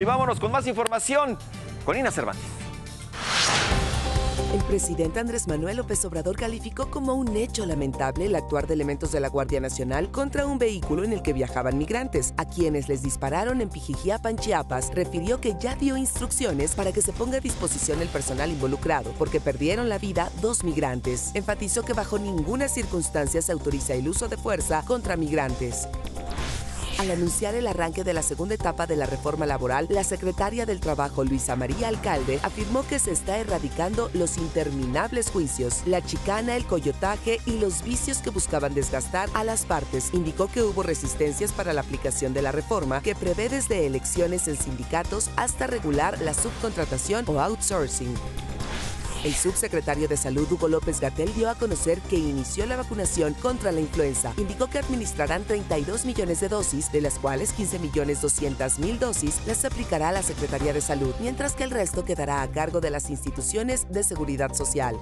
Y vámonos con más información con Ina Cervantes. El presidente Andrés Manuel López Obrador calificó como un hecho lamentable el actuar de elementos de la Guardia Nacional contra un vehículo en el que viajaban migrantes, a quienes les dispararon en Pijijiapan, Chiapas. Refirió que ya dio instrucciones para que se ponga a disposición el personal involucrado, porque perdieron la vida dos migrantes. Enfatizó que bajo ninguna circunstancia se autoriza el uso de fuerza contra migrantes. Al anunciar el arranque de la segunda etapa de la reforma laboral, la secretaria del Trabajo, Luisa María Alcalde, afirmó que se está erradicando los interminables juicios, la chicana, el coyotaje y los vicios que buscaban desgastar a las partes. Indicó que hubo resistencias para la aplicación de la reforma, que prevé desde elecciones en sindicatos hasta regular la subcontratación o outsourcing. El subsecretario de Salud, Hugo López Gatel, dio a conocer que inició la vacunación contra la influenza. Indicó que administrarán 32 millones de dosis, de las cuales 15 millones 200 mil dosis las aplicará la Secretaría de Salud, mientras que el resto quedará a cargo de las instituciones de seguridad social.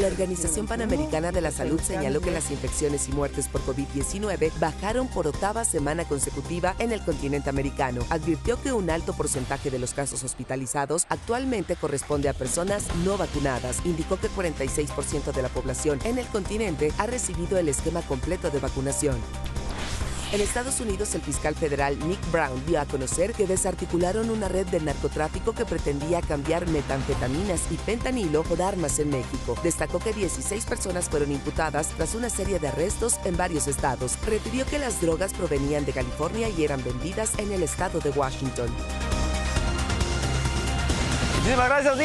La Organización Panamericana de la Salud señaló que las infecciones y muertes por COVID-19 bajaron por octava semana consecutiva en el continente americano. Advirtió que un alto porcentaje de los casos hospitalizados actualmente corresponde a personas no vacunadas. Indicó que 46% de la población en el continente ha recibido el esquema completo de vacunación. En Estados Unidos, el fiscal federal Nick Brown dio a conocer que desarticularon una red de narcotráfico que pretendía cambiar metanfetaminas y fentanilo por armas en México. Destacó que 16 personas fueron imputadas tras una serie de arrestos en varios estados. Refirió que las drogas provenían de California y eran vendidas en el estado de Washington. Muchísimas gracias.